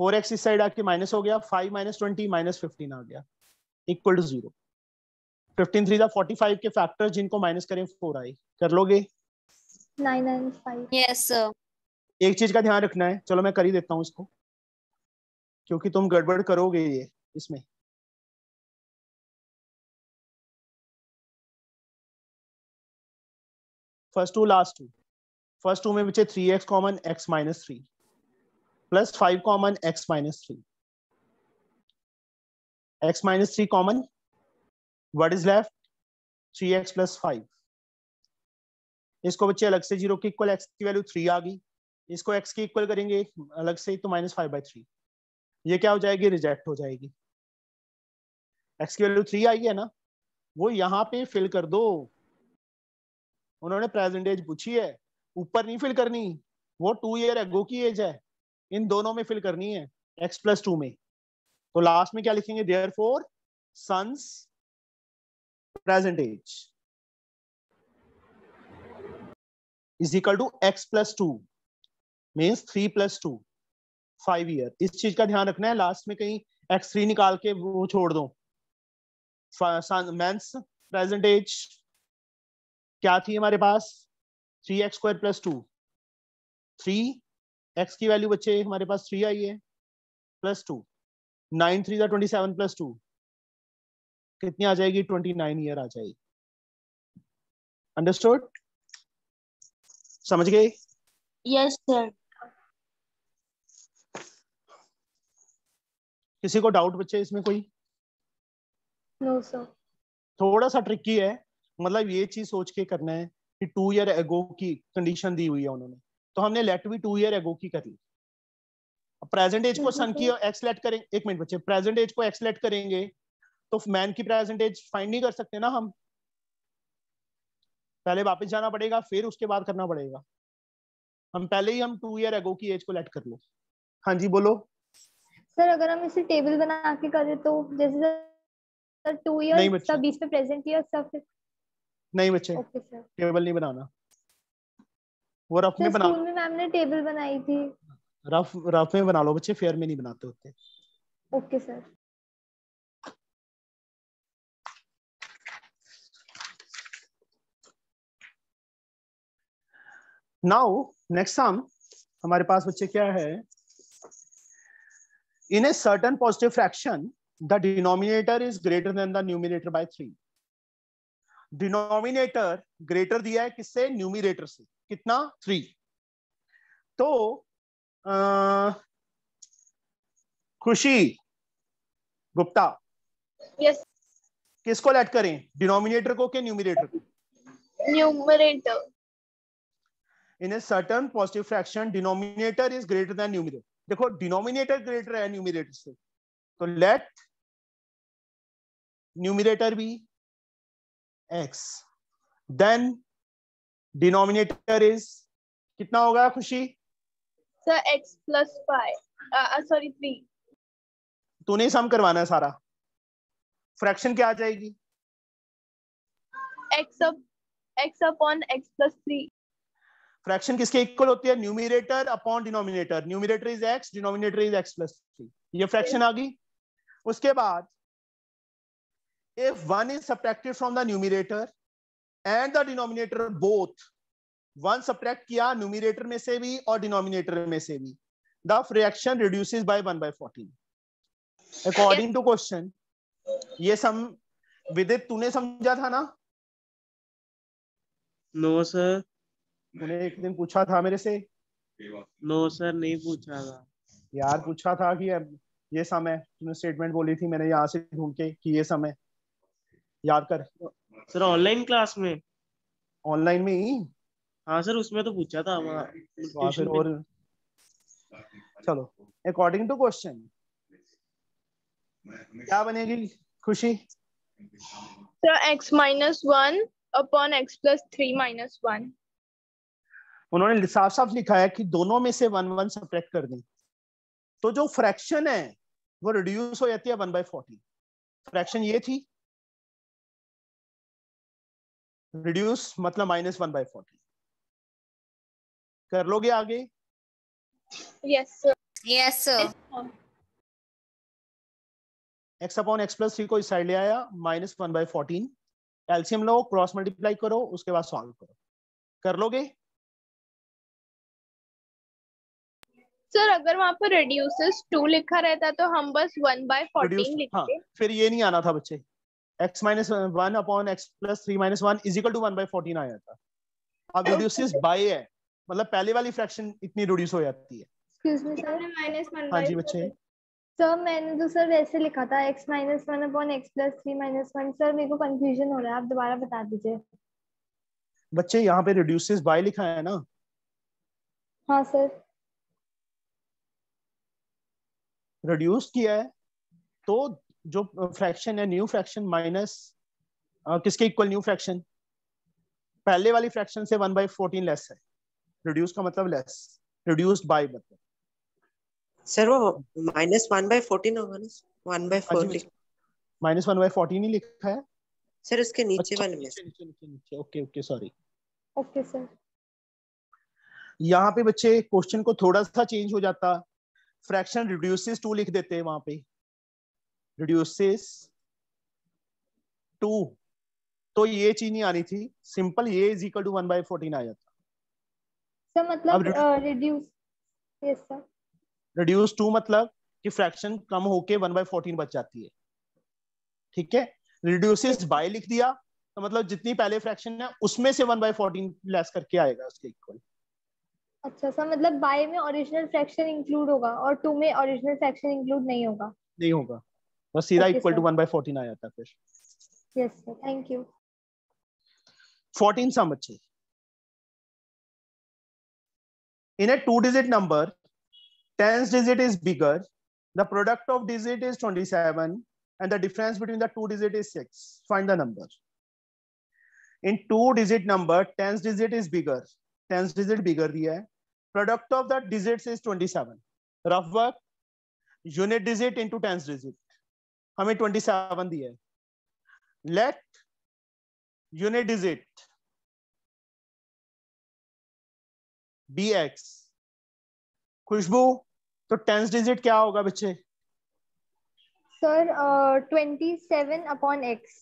[SPEAKER 1] four x इस साइड आके माइनस हो गया five minus twenty minus fifteen आ गया equal to zero. Fifteen three forty five के फैक्टर जिनको माइनस करें फोर आए कर लोगे.
[SPEAKER 7] Yes, sir.
[SPEAKER 1] एक चीज़ का ध्यान रखना है चलो मैं कर ही देता हूँ इसको क्योंकि तुम गड़बड़ करोगे ये इसमें। First to last to first to में बचे three x common x minus three plus five common x minus three x minus three common what is left three x plus five इसको बच्चे अलग से ज़ीरो के इक्वल एक्स की value three आ गई। इसको एक्स के इक्वल करेंगे, अलग से तो माइनस फाइव बाई थ्री ये क्या हो जाएगी? रिजेक्ट हो जाएगी। एक्स की वैल्यू थ्री आई है ना? वो यहाँ पे फिल कर दो। उन्होंने प्रेजेंट एज पूछी है, ऊपर नहीं फिल करनी, वो टू ईयर एगो की एज है, इन दोनों में फिल करनी है एक्स प्लस टू में। तो लास्ट में क्या लिखेंगे? Their four sons present age is equal to x plus two means three plus two five year इस चीज़ का ध्यान रखना है लास्ट में कहीं एक्स थ्री निकाल के वो छोड़ दो। मेंस प्रेजेंट एज क्या थी हमारे पास? Three x square plus two three x की वैल्यू बच्चे हमारे पास थ्री आई है plus two nine three twenty seven plus two कितनी आ जाएगी? ट्वेंटी नाइन ईयर आ जाएगी. अंडरस्टूड समझ गए?
[SPEAKER 4] यस सर
[SPEAKER 1] किसी को डाउट बच्चे इसमें कोई?
[SPEAKER 2] No No, sir.
[SPEAKER 1] थोड़ा सा ट्रिकी है। मतलब ये चीज़ सोच के करना है कि टू ईयर एगो की कंडीशन दी हुई है उन्होंने। तो हमने लेट भी टू ईयर एगो की कर। ली प्रेजेंट एज को सन की एक्स लेट करेंगे एक मिनट बच्चे प्रेजेंट एज को एक्स लेट करेंगे तो मैन की प्रेजेंट एज फाइंड नहीं कर सकते ना हम। पहले वापस जाना पड़ेगा फिर उसके बाद करना पड़ेगा। हम पहले ही हम टू ईयर एगो की एज को लेट कर लो। हाँ जी बोलो।
[SPEAKER 2] सर अगर हम इसे टेबल बना के करें तो जैसे सर टू ईयर सब बीच में प्रेजेंट ईयर सब
[SPEAKER 1] नहीं बच्चे टेबल नहीं बनाना। वो रफ में बना
[SPEAKER 2] में मैम ने टेबल बनाई थी।
[SPEAKER 1] रफ रफ में बना लो बच्चे फेयर में नहीं बनाते होते।
[SPEAKER 2] Okay sir
[SPEAKER 1] now next sum हमारे पास बच्चे क्या है? In a certain positive fraction the denominator is greater than the numerator by three denominator greater दिया है किससे? न्यूमिनेटर से। कितना? थ्री। तो अ, खुशी गुप्ता।
[SPEAKER 2] यस
[SPEAKER 1] किसको लेट करें? डिनोमिनेटर को के न्यूमिनेटर को?
[SPEAKER 2] Numerator.
[SPEAKER 1] In a certain positive fraction denominator is greater than numerator. देखो डिनोमिनेटर ग्रेटर है न्यूमिनेटर से। तो let numerator be x. Then denominator is कितना होगा Khushi?
[SPEAKER 2] Sir x plus 5 uh, uh, sorry 3
[SPEAKER 1] तूने सम करवाना है सारा। फ्रैक्शन क्या आ जाएगी?
[SPEAKER 2] X up x upon x plus 3
[SPEAKER 1] fraction किसके इक्वल होती है? Numerator upon denominator numerator is x denominator is x plus three ये फ्रैक्शन आ गई। उसके बाद if one is subtracted from the numerator and the denominator both one subtract किया numerator में से भी और denominator में से भी the fraction reduces by 1 by 14 according to question ये सम विदित तूने समझा था ना
[SPEAKER 7] नो सर
[SPEAKER 1] तूने एक दिन पूछा था मेरे से
[SPEAKER 7] नो सर नहीं पूछा था
[SPEAKER 1] यार पूछा था कि ये सम है तूने स्टेटमेंट बोली थी मैंने यहाँ से ढूंढ के कि ये सम है याद कर।
[SPEAKER 7] सर ऑनलाइन क्लास में।
[SPEAKER 1] ऑनलाइन में ही?
[SPEAKER 7] हाँ सर उसमें तो पूछा था
[SPEAKER 1] फिर और चलो अकॉर्डिंग टू क्वेश्चन क्या बनेगी खुशी?
[SPEAKER 2] X minus 1 upon x plus 3 minus 1
[SPEAKER 1] उन्होंने साफ़ साफ़ लिखा है कि दोनों में से वन वन सब्ट्रैक्ट कर दें। तो जो फ्रैक्शन है वो रिड्यूस हो जाती है वन बाई फोर्टीन फ्रैक्शन ये थी रिड्यूस मतलब माइनस वन बाई फोर्टीन कर लोगे आगे?
[SPEAKER 2] Yes sir.
[SPEAKER 9] Yes,
[SPEAKER 1] x upon x plus three को इस साइड ले आया minus one by fourteen LCM low cross multiply करो उसके बाद सॉल्व करो. कर लोगे?
[SPEAKER 2] सर अगर वहाँ पर reduces 2 लिखा रहता तो हम बस 1 by 14
[SPEAKER 1] Reduce- हाँ फिर ये नहीं आना था बच्चे। X minus one upon x plus three minus one is equal to one by fourteen आया था। अब रिड्यूसिस बाई है मतलब पहले वाली फ्रैक्शन इतनी रिड्यूस हो जाती है।
[SPEAKER 4] एक्सक्यूज मी सर
[SPEAKER 2] minus 1
[SPEAKER 1] हाँ जी बच्चे।
[SPEAKER 4] सर मैंने तो सर वैसे लिखा था x minus one upon x plus three minus one sir मेरे को कंफ्यूजन हो रहा है आप दोबारा बता दीजिए।
[SPEAKER 1] बच्चे यहाँ पे रिड्यूसिस बाय लिखा है ना?
[SPEAKER 4] हाँ सर
[SPEAKER 1] रिड्यूस किया है तो जो फ्रैक्शन है न्यू फ्रैक्शन माइनस किसके इक्वल न्यू फ्रैक्शन पहले वाली फ्रैक्शन से वन बाई फोर्टीन लेस है। रिड्यूस का मतलब लेस रिड्यूस्ड बाय मतलब।
[SPEAKER 8] सर वो माइनस वन बाय फोर्टीन होगा ना? वन बाय
[SPEAKER 1] हाँ
[SPEAKER 8] fourteen
[SPEAKER 1] minus one by fourteen ही लिखा है।
[SPEAKER 8] सर उसके नीचे
[SPEAKER 1] अच्छा,
[SPEAKER 8] वाले में।
[SPEAKER 1] नीचे नीचे नीचे नीचे। Okay okay sorry
[SPEAKER 4] okay sir
[SPEAKER 1] यहाँ पे बच्चे क्वेश्चन को थोड़ा सा चेंज हो जाता। फ्रैक्शन रिड्यूसेस टू लिख देते हैं वहाँ पे। रिड्यूसेस टू तो ये चीज़ नहीं आनी थी। सिंपल ये is equal to one by fourteen आ जाता।
[SPEAKER 4] सर मतलब reduce yes sir
[SPEAKER 1] reduce to मतलब कि फ्रैक्शन कम होके वन बाई फोर्टीन बच जाती है। ठीक है? रिड्यूसेस बाय लिख दिया तो मतलब जितनी पहले फ्रैक्शन है उसमें से वन बाई फोर्टीन लेस करके आएगा उसके इक्वल
[SPEAKER 4] अच्छा सर मतलब बाय में ओरिजिनल फ्रैक्शन इंक्लूड होगा और टू में ओरिजिनल फ्रैक्शन इंक्लूड नहीं होगा।
[SPEAKER 1] नहीं होगा। बस सीधा equal to. One by fourteen आ जाता फिर
[SPEAKER 4] yes sir thank you
[SPEAKER 1] 14 sum बच्चे in a two digit number tens digit is bigger the product of digit is 27 and the difference between the two digit is 6 find the number in two digit number tens digit is bigger tens digit bigger दिया है product of the digits is 27 rough work unit digit into tens digit हमें 27 दिया है। Let unit digit bx खुशबू तो tens digit क्या होगा बच्चे?
[SPEAKER 4] Sir twenty seven upon x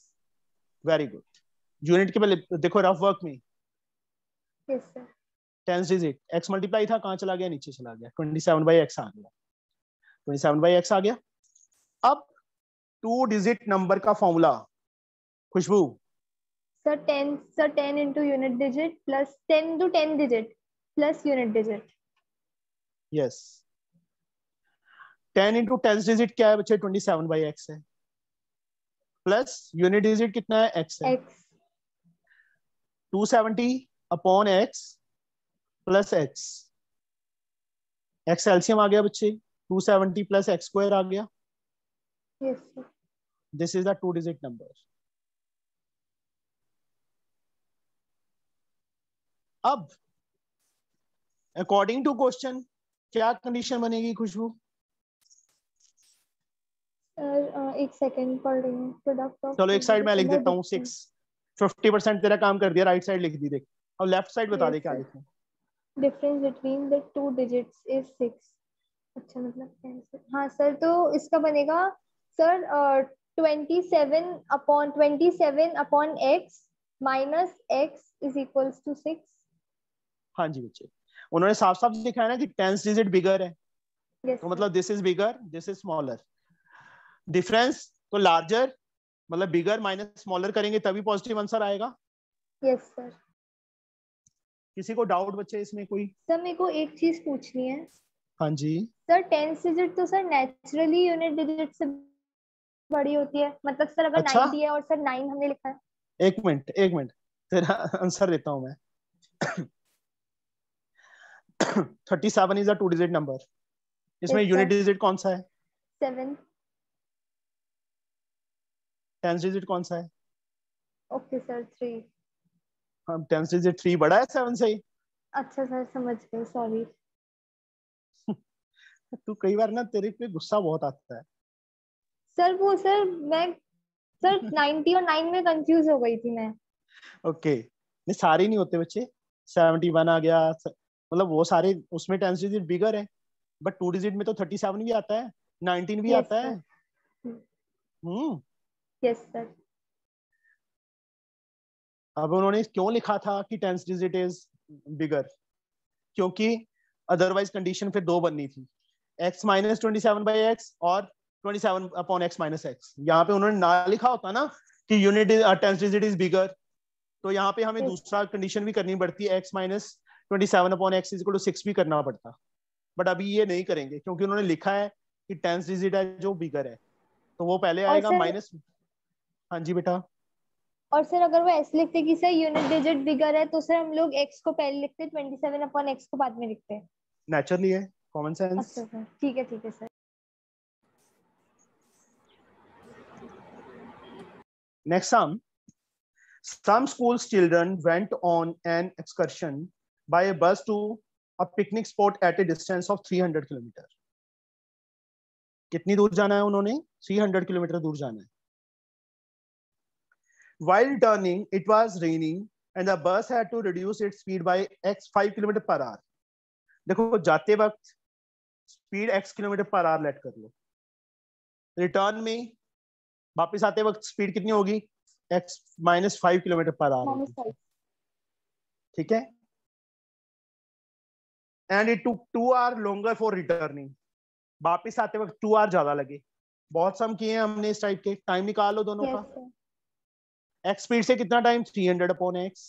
[SPEAKER 1] very good unit के पहले देखो रफ वर्क में। टेंस डिजिट एक्स मल्टीप्लाई था कहाँ चला गया? नीचे चला गया। 27 बाई एक्स आ गया। 27 बाई एक्स आ गया। अब टू डिजिट नंबर का formula. Khushboo.
[SPEAKER 4] Sir ten sir ten into unit digit plus ten into ten digit plus unit digit
[SPEAKER 1] yes 10 into tens digit क्या है बच्चे? 27 बाई एक्स है। प्लस यूनिट डिजिट कितना है? एक्स है। Two seventy upon x plus x x LCM आ गया बच्चे। Two seventy plus x square आ गया।
[SPEAKER 4] Yes sir
[SPEAKER 1] this is the two digit number. अब अकॉर्डिंग टू क्वेश्चन क्या कंडीशन बनेगी खुशबू?
[SPEAKER 4] अ, एक सेकंड पढ़ रही हूँ प्रोडक्ट
[SPEAKER 1] चलो एक साइड में लिख देता हूँ सिक्स फिफ्टी परसेंट तेरा काम कर दिया राइट साइड लिख दी देख। अब लेफ़्ट साइड बता दे क्या. लिखना
[SPEAKER 4] difference between the two digits is six अच्छा मतलब हाँ सर तो इसका बनेगा sir twenty seven upon twenty seven upon x minus x is equals to
[SPEAKER 1] हाँ जी बच्चे। उन्होंने साफ़ साफ़ है ना कि टेंस डिजिट बिगर है।
[SPEAKER 4] यस
[SPEAKER 1] तो मतलब this is bigger this is smaller difference तो लार्जर मतलब बिगर माइनस स्मॉलर करेंगे तभी पॉजिटिव आंसर आएगा।
[SPEAKER 4] यस सर
[SPEAKER 1] किसी को डाउट बच्चे इसमें कोई?
[SPEAKER 4] सर मेरे को एक चीज़ पूछनी है।
[SPEAKER 1] हाँ जी।
[SPEAKER 4] सर टेंस डिजिट तो सर नेचुरली यूनिट डिजिट से बड़ी होती है। मतलब सर अगर
[SPEAKER 1] अच्छा।
[SPEAKER 4] 90 है और सर 9 हमने लिखा है।
[SPEAKER 1] एक मिनट एक मिनट। तेरा आंसर देता हूँ मैं। Thirty seven is a two digit number इसमें यूनिट डिजिट कौन सा है?
[SPEAKER 4] 7
[SPEAKER 1] टेंस डिजिट कौन सा है?
[SPEAKER 4] ओके सर 3
[SPEAKER 1] हाँ टेंस डिजिट थ्री बड़ा है सेवन से ही।
[SPEAKER 4] अच्छा सर समझ गए सॉरी
[SPEAKER 1] तू कई बार ना तेरे पे गुस्सा बहुत आता है।
[SPEAKER 4] सर वो सर मैं सर 90 और 9 में कंफ्यूज हो गई थी मैं।
[SPEAKER 1] Okay okay. नहीं सारे नहीं होते बच्चे। सेवेंटी वन आ गया मतलब वो सारे उसमें टेंस डिजिट बिगर है। बट टू डिजिट में तो थर्टी सेवन भी आता है नाइनटीन भी
[SPEAKER 4] Yes,
[SPEAKER 1] आता
[SPEAKER 4] sir.
[SPEAKER 1] है हम्म
[SPEAKER 4] यस सर
[SPEAKER 1] अब उन्होंने क्यों लिखा था कि टेंस डिजिट इज़ बिगर क्योंकि अदरवाइज़ कंडीशन फिर दो बननी थी। X minus twenty seven by x और यहाँ पे उन्होंने ना लिखा होता ना कि यूनिट टेंस इज़ बिगर तो यहाँ पे हमें दूसरा कंडीशन भी करनी पड़ती है x minus twenty seven upon x to six भी करना पड़ता। बट अभी ये नहीं करेंगे क्योंकि उन्होंने लिखा है कि टेंस डिजिट है जो बिगर है। तो वो पहले आएगा माइनस हाँ जी बेटा।
[SPEAKER 4] और सर अगर वो ऐसे लिखते कि सर यूनिट डिजिट बिगर है तो सर हम लोग x को पहले लिखते 27 अपॉन x को बाद में लिखते हैं।
[SPEAKER 1] नेचुरली है कॉमन सेंस
[SPEAKER 4] अच्छा ठीक है ठीक है sir.
[SPEAKER 1] Next sum. Some schools children went on an excursion by a bus to a picnic spot at a distance of 300 kilometer. कितनी दूर जाना है उन्होंने 300 किलोमीटर दूर जाना है While returning, it was raining and the bus had to reduce its speed by x 5 kilometre per hour. देखो जाते वक्त speed x kilometre per hour let कर लो रिटर्न में वापस आते वक्त स्पीड कितनी होगी? X minus five kilometre per hour ठीक है? And it took two hour longer for returning वापस आते वक्त टू आवर ज़्यादा लगे। बहुत सम किए हैं हमने इस टाइप के। टाइम निकाल लो दोनों
[SPEAKER 4] यस
[SPEAKER 1] का। एक्स स्पीड से कितना time 300 hundred upon x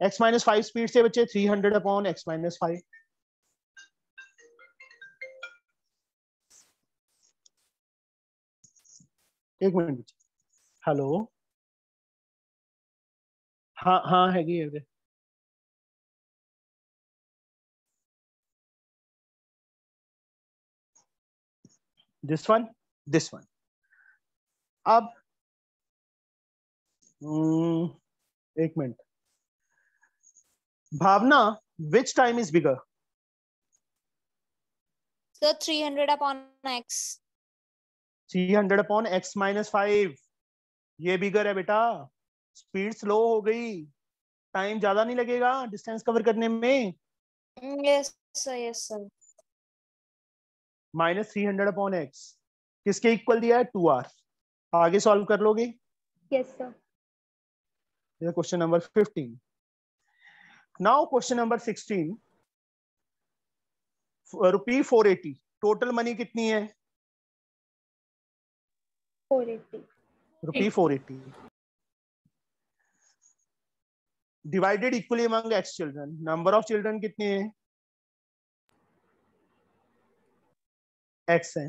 [SPEAKER 1] x minus five speed से बच्चे 300 hundred upon x minus five एक मिनट बच्चे हेलो? हाँ हाँ हैगी है दिस वन दिस वन अब हम्म, एक minute. Bhavna which time is bigger
[SPEAKER 9] Sir, 300 अपॉन x.
[SPEAKER 1] Three hundred upon x minus five ये बिगर है बेटा। स्पीड स्लो हो गई। टाइम ज़्यादा नहीं लगेगा डिस्टेंस कवर करने में।
[SPEAKER 9] Yes, sir. Yes, sir.
[SPEAKER 1] Minus three hundred upon x किसके इक्वल दिया है? टू आर आगे सॉल्व कर लोगे?
[SPEAKER 4] यस सर
[SPEAKER 1] ये question number fifteen now question number sixteen rupee four eighty total money कितनी है? Rupee four eighty. Divided equally among x children number of children कितने हैं? एक्स है।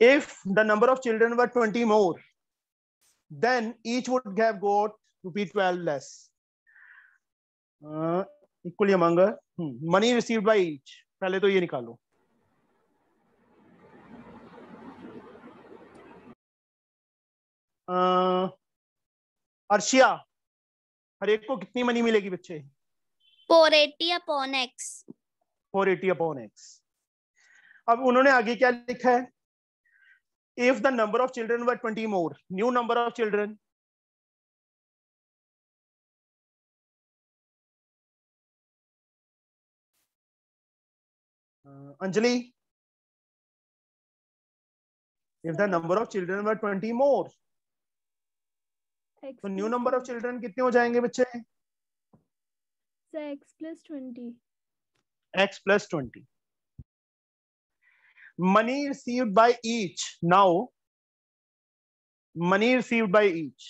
[SPEAKER 1] If the number of children were twenty more then each would have got rupee twelve less equally among money receive by each पहले तो ये निकालो। अर्शिया। हर एक को कितनी मनी मिलेगी बच्चे?
[SPEAKER 9] 480 upon x.
[SPEAKER 1] 480 upon x. अब उन्होंने आगे क्या लिखा है? If the number of children were 20 more new number of children Anjali. If the number of children were 20 more
[SPEAKER 2] X
[SPEAKER 1] तो न्यू नंबर ऑफ़ चिल्ड्रन कितने हो जाएँगे बच्चे
[SPEAKER 2] plus 20.
[SPEAKER 1] x plus 20 money received by each now money received by each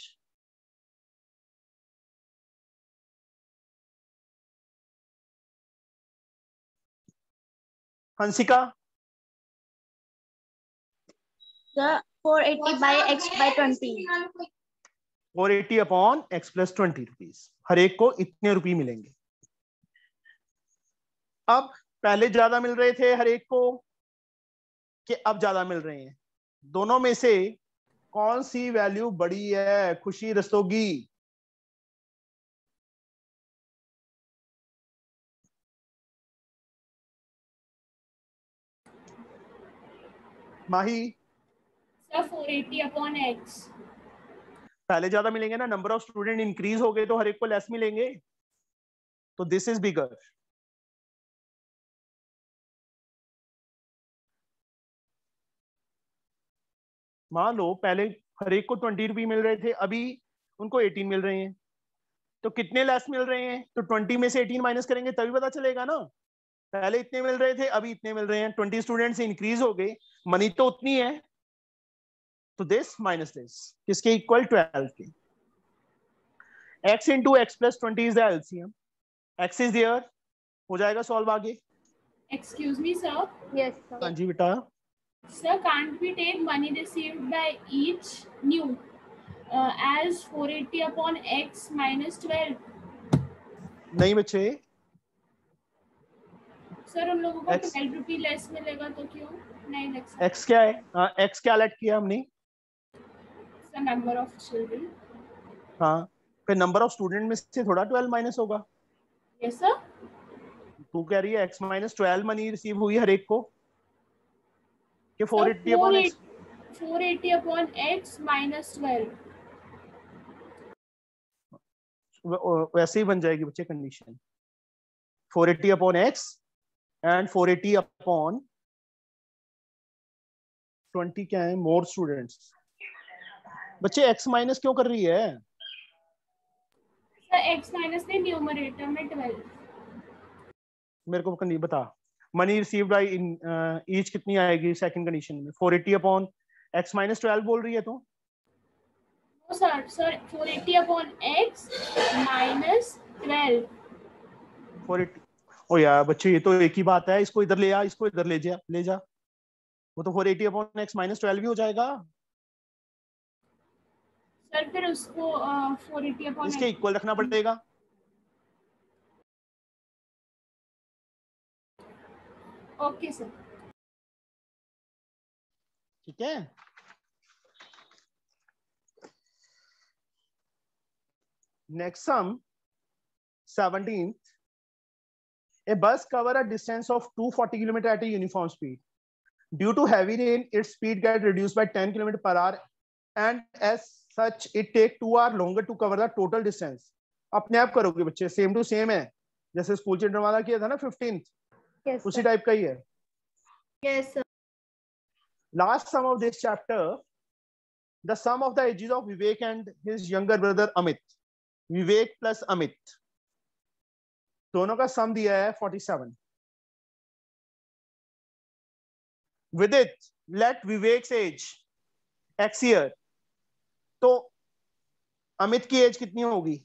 [SPEAKER 1] hansika
[SPEAKER 9] The 480 by x by 20.
[SPEAKER 1] 480 upon x plus twenty rupees हर एक को इतने रुपए मिलेंगे। अब पहले ज़्यादा मिल रहे थे हर एक को कि अब ज़्यादा मिल रहे हैं? दोनों में से कौन सी वैल्यू बड़ी है? Khushi Rastogi. Mahi?
[SPEAKER 3] Sir 480 upon x.
[SPEAKER 1] पहले ज़्यादा मिलेंगे ना नंबर ऑफ़ स्टूडेंट इंक्रीज हो गए तो हर एक को लेस मिलेंगे। तो दिस इज़ बिगर मान लो, पहले हर एक को ट्वेंटी रुपी मिल रहे थे, अभी उनको एटीन मिल रहे हैं। तो कितने लेस मिल रहे हैं? तो ट्वेंटी में से एटीन माइनस करेंगे, तभी पता चलेगा ना। पहले इतने मिल रहे थे, अभी इतने मिल रहे हैं। ट्वेंटी स्टूडेंट इंक्रीज हो गए। मनी तो उतनी है। तो दिस माइनस दिस किसके इक्वल ट्वेल्व के x into x plus 20 is the LCM. x is there. हो जाएगा सॉल्व आगे
[SPEAKER 3] excuse me sir
[SPEAKER 4] Yes, sir.
[SPEAKER 1] हाँ जी बेटा
[SPEAKER 3] can't we take money received by each new uh, as 480 upon x minus 12
[SPEAKER 1] नहीं बच्चे
[SPEAKER 3] sir उन लोगों को
[SPEAKER 1] X-
[SPEAKER 3] 12 रुपी लेस मिलेगा तो क्यों नहीं लग सकता
[SPEAKER 1] x क्या है हाँ x क्या लेट किया हमने
[SPEAKER 3] सर नंबर ऑफ़ चिल्ड्रन
[SPEAKER 1] हाँ फिर नंबर ऑफ़ स्टूडेंट में से थोड़ा 12 माइनस होगा।
[SPEAKER 3] यस सर
[SPEAKER 1] तू कह रही है x minus twelve money receive हुई हर एक को? कि 480 upon x?
[SPEAKER 3] 480 upon x minus 12
[SPEAKER 1] वैसे ही बन जाएगी बच्चे condition 480 upon x and 480 upon 20 क्या है? मोर स्टूडेंट्स बच्चे x माइनस क्यों कर रही है?
[SPEAKER 3] सर x ने न्यूमरेटर में 12
[SPEAKER 1] मेरे को कंडी बता money received by in each कितनी आएगी सेकंड कंडीशन में? 480 अपॉन x माइनस ट्वेल्व बोल रही है तू?
[SPEAKER 3] No sir sir 480 upon x minus 12
[SPEAKER 1] 480 ओ यार बच्चे ये तो एक ही बात है। इसको इधर ले आ इसको इधर ले जा ले जा। वो तो 480 अपॉन x माइनस ट्वेल्व ही हो जाएगा।
[SPEAKER 3] फिर उसको
[SPEAKER 1] इसके इक्वल रखना पड़ेगा। ठीक है? Next sum seventeen a bus cover a distance of two forty kilometre at a uniform speed due to heavy rain its speed get reduce by ten kilometre per hour and as such it take two hour longer to cover the total distance अपने आप करोगे बच्चे same to same है। जैसे school children वाला किया था ना फिफ्टीन
[SPEAKER 4] yes,
[SPEAKER 1] उसी टाइप का ही है।
[SPEAKER 2] Yes,
[SPEAKER 1] last sum of this chapter the sum of the ages of Vivek and his younger brother Amit Vivek plus Amit दोनों का सम दिया है फोर्टी सेवन विदित लेट विवेक एज एक्स तो अमित की एज कितनी होगी?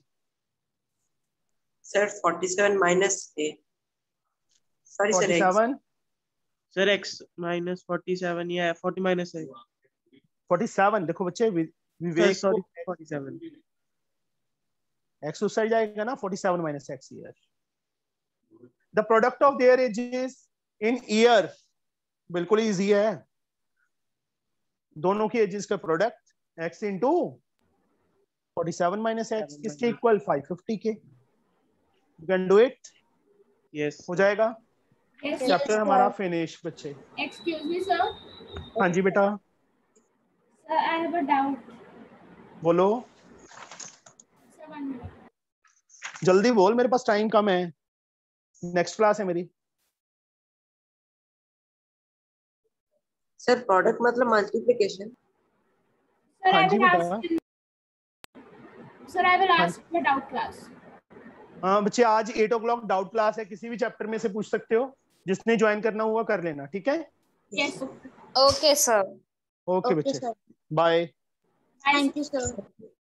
[SPEAKER 8] Sir 47 minus uh sorry sir
[SPEAKER 1] 47
[SPEAKER 7] sir x minus forty seven या फोर्टी माइनस है
[SPEAKER 1] 47 देखो बच्चे Vivek
[SPEAKER 7] sorry forty seven
[SPEAKER 1] x उस साइड जाएगा ना 47 minus x year the product of their ages in year बिल्कुल इजी है। दोनों की एजेस का product into forty seven minus x किसके इक्वल फाइव फिफ्टी के you can do it
[SPEAKER 7] yes
[SPEAKER 1] हो जाएगा?
[SPEAKER 3] Yes,
[SPEAKER 1] चैप्टर हमारा फिनिश बच्चे।
[SPEAKER 3] Excuse me, sir.
[SPEAKER 1] हाँ जी बेटा।
[SPEAKER 3] Sir, I have a doubt.
[SPEAKER 1] बोलो. जल्दी बोल मेरे पास टाइम कम है। नेक्स्ट क्लास है मेरी।
[SPEAKER 8] सर प्रोडक्ट मतलब मल्टीप्लिकेशन
[SPEAKER 3] Sir,
[SPEAKER 1] हाँ हाँ. बच्चे आज eight o'clock doubt class है। किसी भी चैप्टर में से पूछ सकते हो। जिसने ज्वाइन करना हुआ कर लेना ठीक है?
[SPEAKER 9] ओके सर
[SPEAKER 1] ओके बच्चे। Bye
[SPEAKER 9] thank you sir